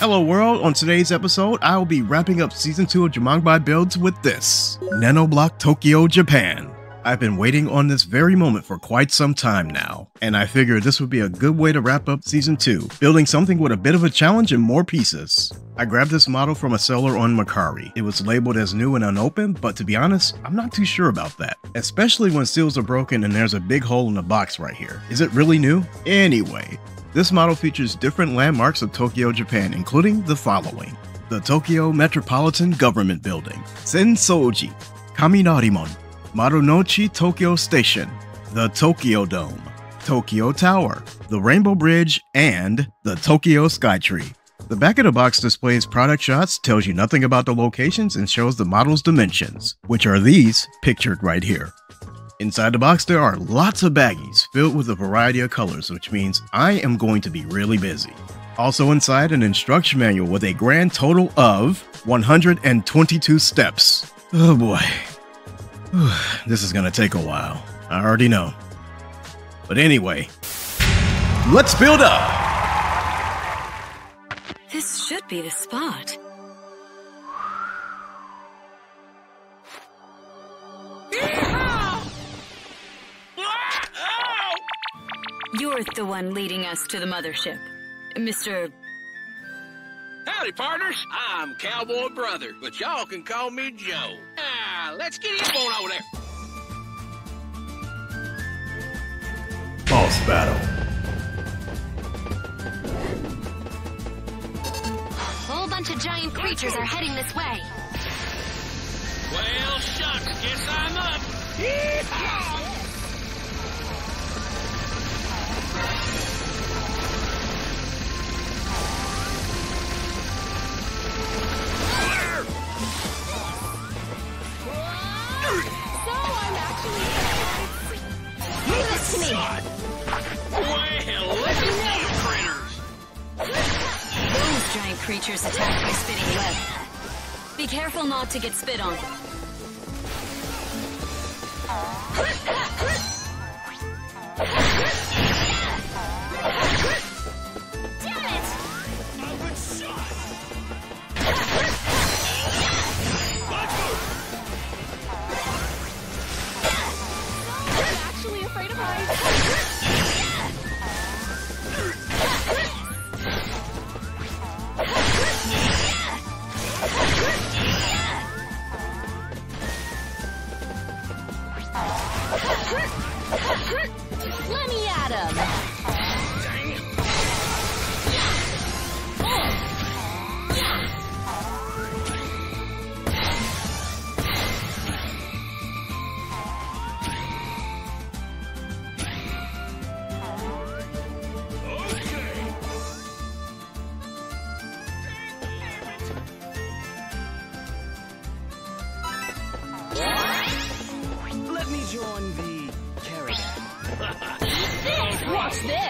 Hello world, on today's episode, I will be wrapping up season 2 of Jamangbai Builds with this. Nanoblock Tokyo, Japan. I've been waiting on this very moment for quite some time now, and I figured this would be a good way to wrap up season 2, building something with a bit of a challenge and more pieces. I grabbed this model from a seller on Mercari. It was labeled as new and unopened, but to be honest, I'm not too sure about that, especially when seals are broken and there's a big hole in the box right here. Is it really new? Anyway, this model features different landmarks of Tokyo, Japan, including the following. The Tokyo Metropolitan Government Building, Sensoji, Kaminarimon, Marunouchi Tokyo Station, the Tokyo Dome, Tokyo Tower, the Rainbow Bridge, and the Tokyo Skytree. The back of the box displays product shots, tells you nothing about the locations, and shows the model's dimensions, which are these pictured right here. Inside the box, there are lots of baggies filled with a variety of colors, which means I am going to be really busy. Also inside, an instruction manual with a grand total of 122 steps. Oh boy. this is gonna take a while. I already know. But anyway, let's build up! This should be the spot. You're the one leading us to the mothership. Mr. Howdy, partners. I'm Cowboy Brother, but y'all can call me Joe. Let's get him on over there. Boss battle. whole bunch of giant creatures are heading this way. Well, shucks, guess I'm up. Yeehaw! So Me. Critters. Those giant creatures attack by spitting lead. Be careful not to get spit on. Let me at him. This.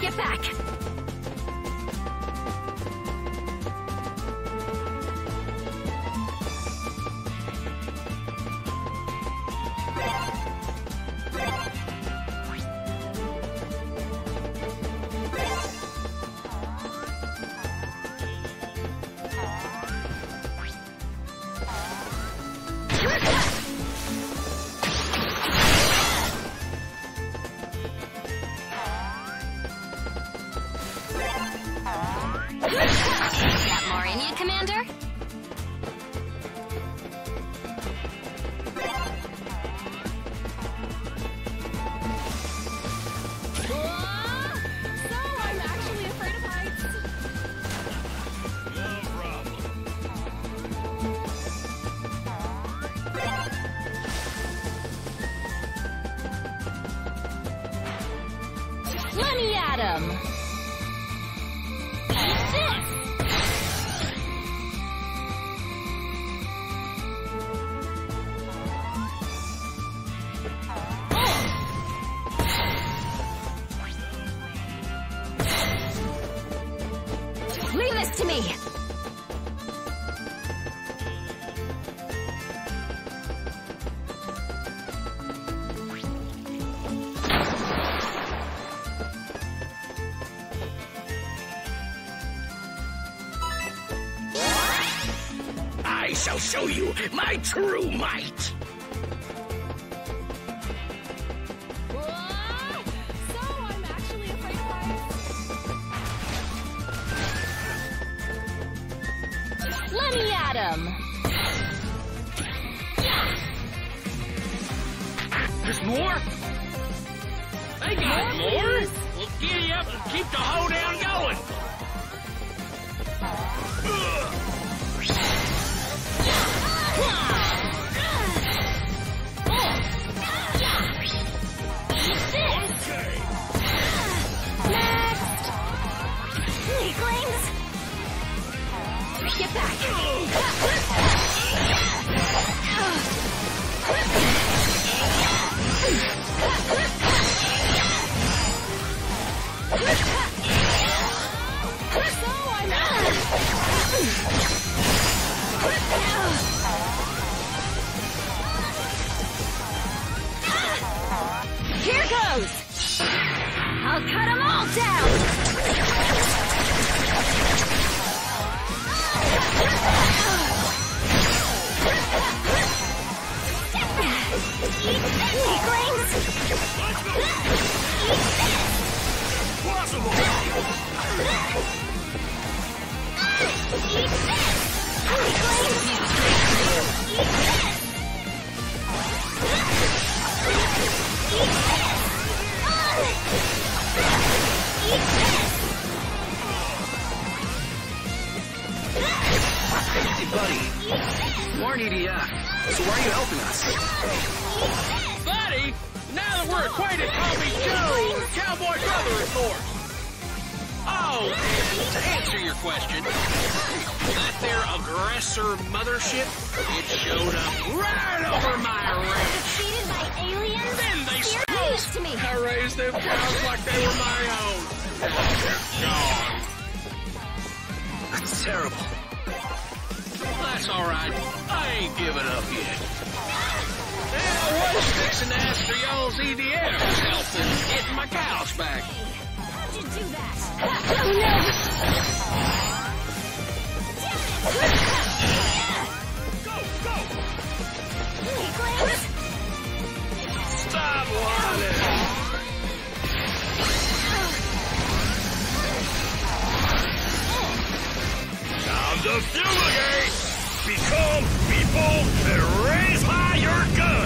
Get back. Let true might. What? So I'm actually afraid of heights. Let me at him. There's more? They got More, more? Well, giddy up and keep the hoedown going. Next. Get back. Here goes! I'll cut them all down! Yeah! Hey, buddy. More EDF. So why are you helping us? Buddy, now that we're acquainted, call me Joe, cowboy brother, of course. Oh, and to answer your question, that there aggressor mothership, it showed up right over my ranch. Defeated by aliens? Then they Here, stole to me. I raised them cows like they were my own. They're gone. That's terrible. That's all right. I ain't giving up yet. And I was fixing to ask for y'all's EDF help in getting my cows back. How'd you do that? Oh no! Go, go! Stop whining! Time to fumigate! Become people and raise high your gun!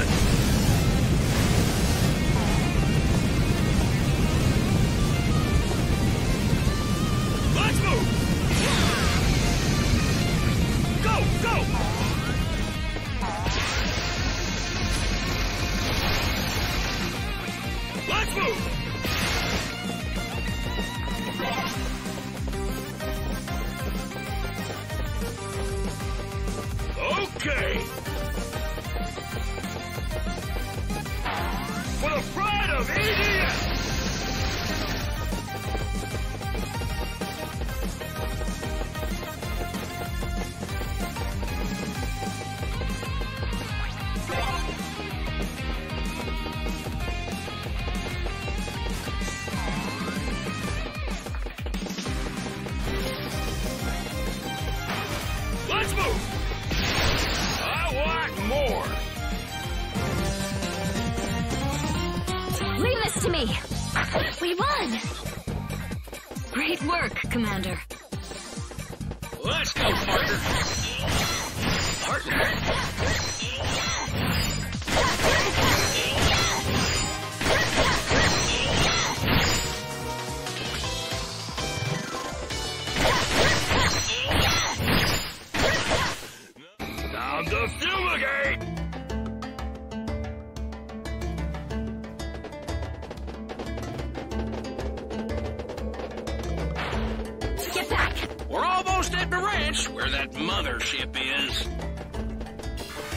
That ranch where that mothership is.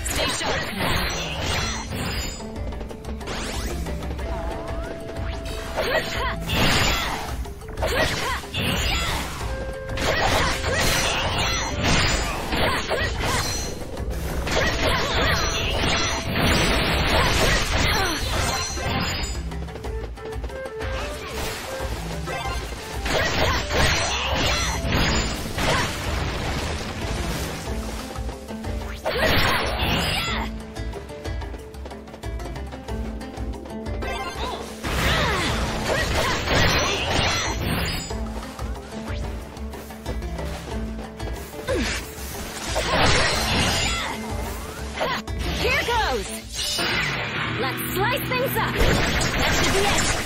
Stay sharp. Let's slice things up. That should be it.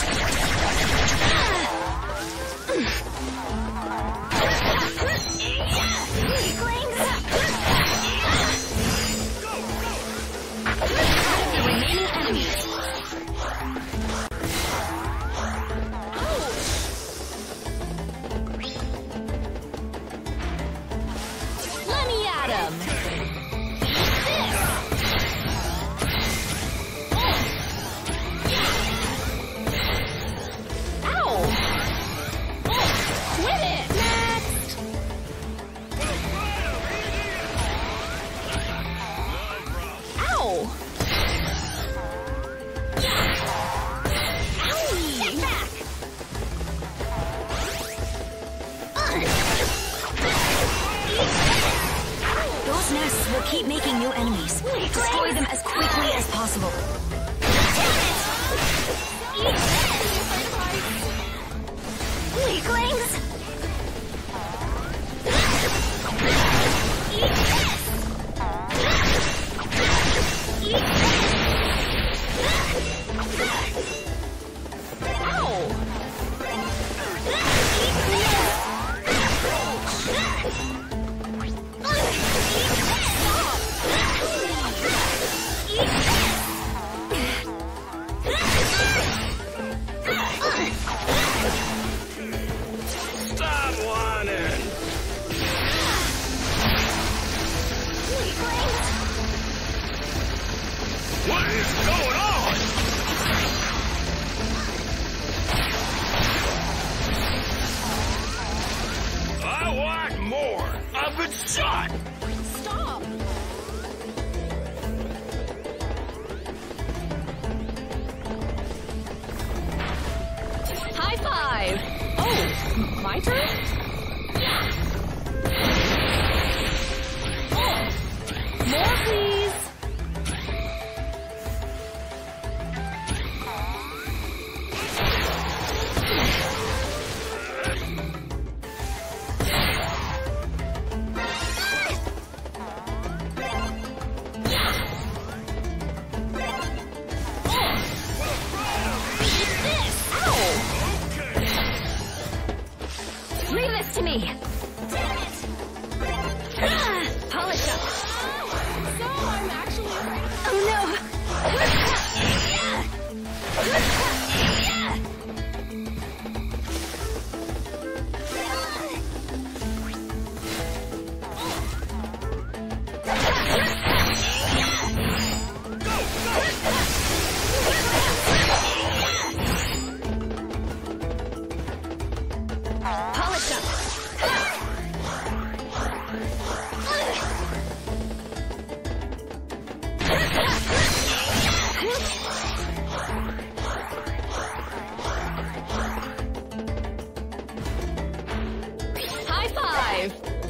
What is going on? I want more. I've been shot. Stop. High five. Oh, my turn?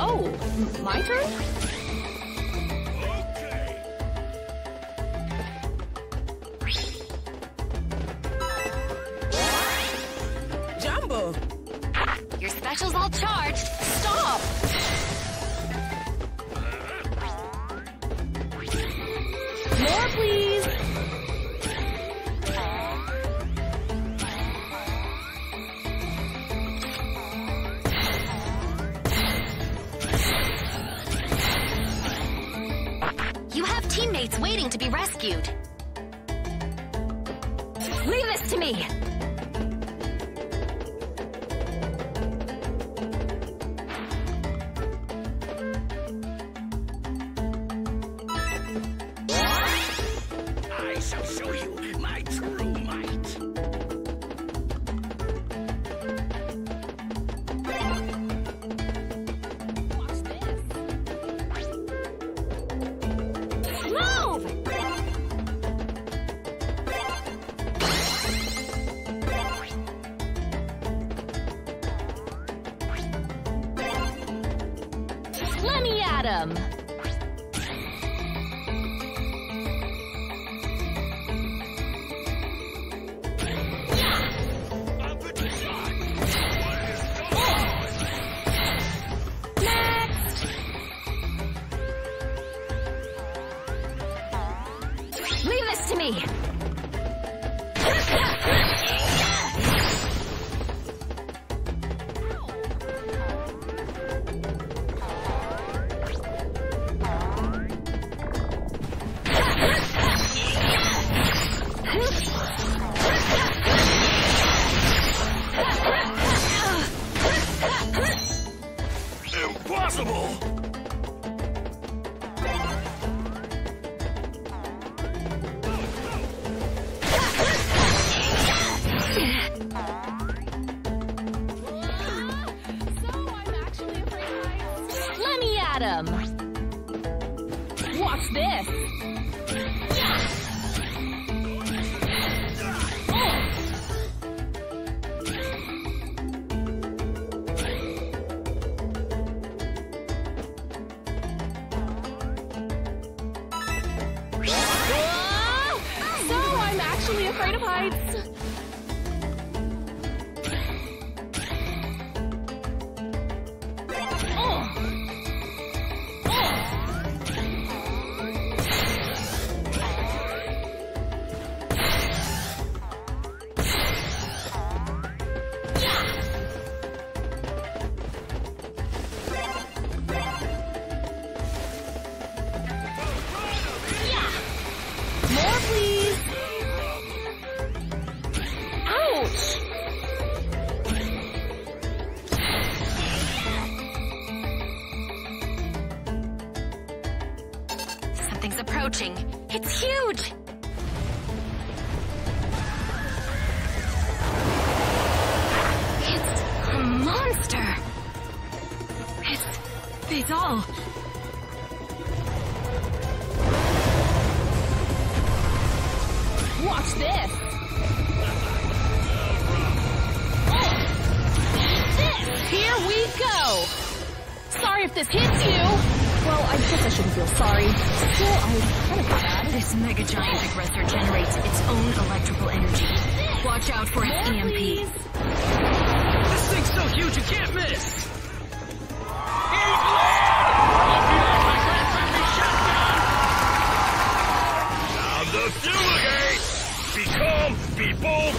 Oh, my turn? show, show actually afraid of heights. It's huge! It's a monster! It's Faisal! Watch! This! Here we go! Sorry if this hits you! Well, I guess I shouldn't feel sorry. Still, I kind of feel bad. This mega giant aggressor generates its own electrical energy. Watch out for its EMP. Please. This thing's so huge you can't miss! The Fumigate! Be calm, be bold,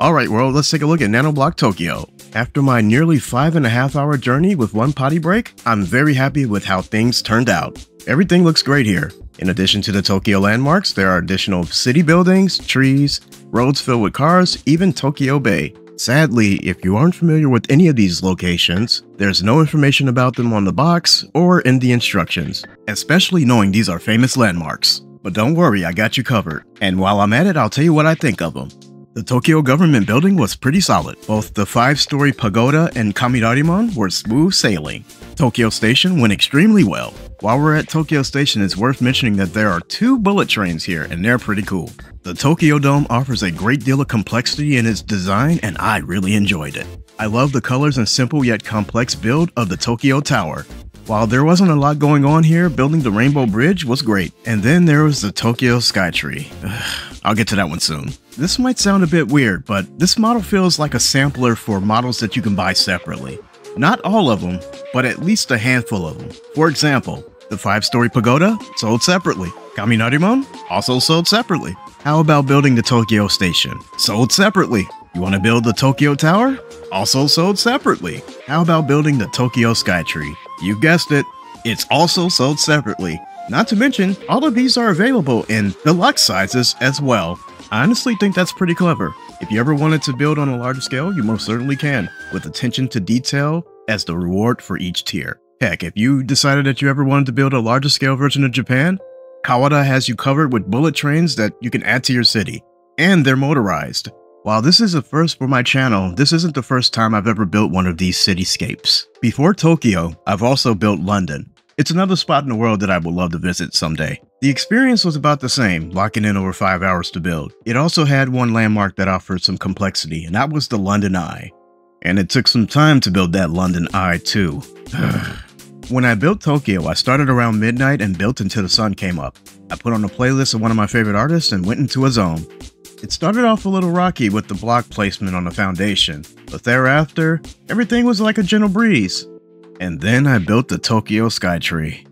Alright world, let's take a look at Nanoblock Tokyo. After my nearly five and a half hour journey with one potty break, I'm very happy with how things turned out. Everything looks great here. In addition to the Tokyo landmarks, there are additional city buildings, trees, roads filled with cars, even Tokyo Bay. Sadly, if you aren't familiar with any of these locations, there's no information about them on the box or in the instructions, especially knowing these are famous landmarks. But don't worry, I got you covered. And while I'm at it, I'll tell you what I think of them. The Tokyo government building was pretty solid. Both the 5-story pagoda and Kaminarimon were smooth sailing. Tokyo Station went extremely well. While we're at Tokyo Station, it's worth mentioning that there are two bullet trains here and they're pretty cool. The Tokyo Dome offers a great deal of complexity in its design and I really enjoyed it. I love the colors and simple yet complex build of the Tokyo Tower. While there wasn't a lot going on here, building the Rainbow Bridge was great. And then there was the Tokyo Skytree. I'll get to that one soon. This might sound a bit weird, but this model feels like a sampler for models that you can buy separately. Not all of them, but at least a handful of them. For example, the 5-story pagoda sold separately. Kaminarimon also sold separately. How about building the Tokyo Station? Sold separately. You want to build the Tokyo Tower? Also sold separately. How about building the Tokyo Skytree? You guessed it, it's also sold separately. Not to mention, all of these are available in deluxe sizes as well. I honestly think that's pretty clever. If you ever wanted to build on a larger scale, you most certainly can, with attention to detail as the reward for each tier. Heck, if you decided that you ever wanted to build a larger scale version of Japan, Kawada has you covered with bullet trains that you can add to your city. And they're motorized. While this is a first for my channel, this isn't the first time I've ever built one of these cityscapes. Before Tokyo, I've also built London. It's another spot in the world that I would love to visit someday. The experience was about the same, locking in over 5 hours to build. It also had one landmark that offered some complexity, and that was the London Eye. And it took some time to build that London Eye too. when I built Tokyo, I started around midnight and built until the sun came up. I put on a playlist of one of my favorite artists and went into a zone. It started off a little rocky with the block placement on the foundation, but thereafter, everything was like a gentle breeze. And then I built the Tokyo Skytree.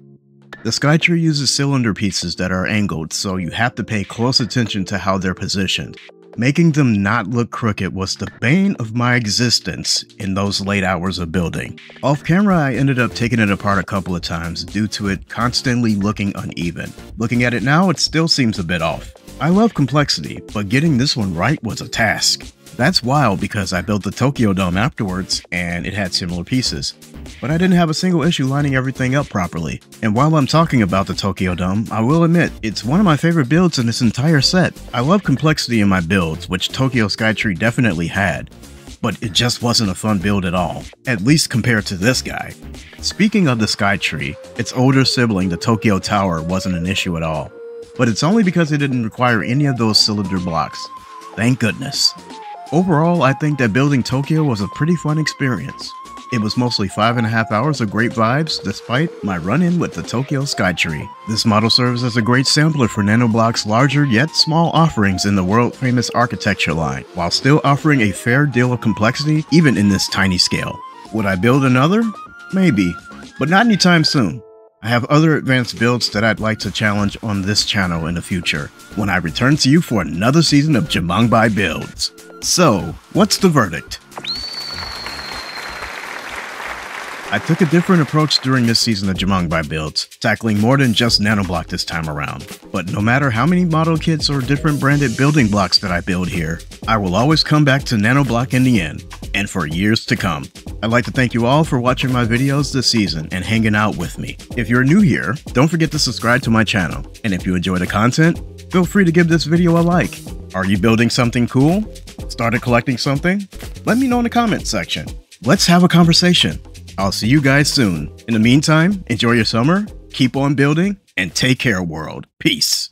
The Skytree uses cylinder pieces that are angled, so you have to pay close attention to how they're positioned. Making them not look crooked was the bane of my existence in those late hours of building. Off camera, I ended up taking it apart a couple of times due to it constantly looking uneven. Looking at it now, it still seems a bit off. I love complexity, but getting this one right was a task. That's wild because I built the Tokyo Dome afterwards and it had similar pieces. But I didn't have a single issue lining everything up properly. And while I'm talking about the Tokyo Dome, I will admit, it's one of my favorite builds in this entire set. I love complexity in my builds, which Tokyo Skytree definitely had. But it just wasn't a fun build at all, at least compared to this guy. Speaking of the Skytree, its older sibling, the Tokyo Tower, wasn't an issue at all but it's only because it didn't require any of those cylinder blocks. Thank goodness. Overall, I think that building Tokyo was a pretty fun experience. It was mostly five and a half hours of great vibes despite my run-in with the Tokyo Skytree. This model serves as a great sampler for Nanoblock's larger yet small offerings in the world-famous architecture line, while still offering a fair deal of complexity even in this tiny scale. Would I build another? Maybe, but not anytime soon. I have other advanced builds that I'd like to challenge on this channel in the future, when I return to you for another season of Jamangbai Builds. So, what's the verdict? I took a different approach during this season of Jamangbai Builds, tackling more than just Nanoblock this time around. But no matter how many model kits or different branded building blocks that I build here, I will always come back to Nanoblock in the end, and for years to come. I'd like to thank you all for watching my videos this season and hanging out with me. If you're new here, don't forget to subscribe to my channel. And if you enjoy the content, feel free to give this video a like. Are you building something cool? Started collecting something? Let me know in the comments section. Let's have a conversation. I'll see you guys soon. In the meantime, enjoy your summer, keep on building, and take care, world. Peace.